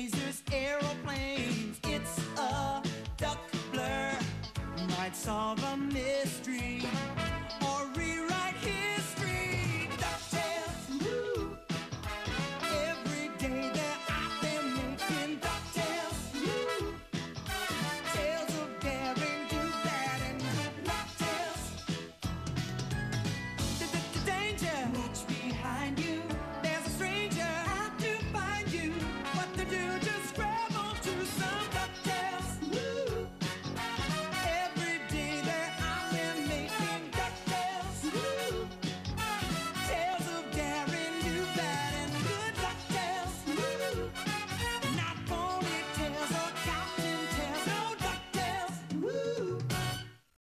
lasers, aeroplanes. It's a duck blur. Might solve a mystery.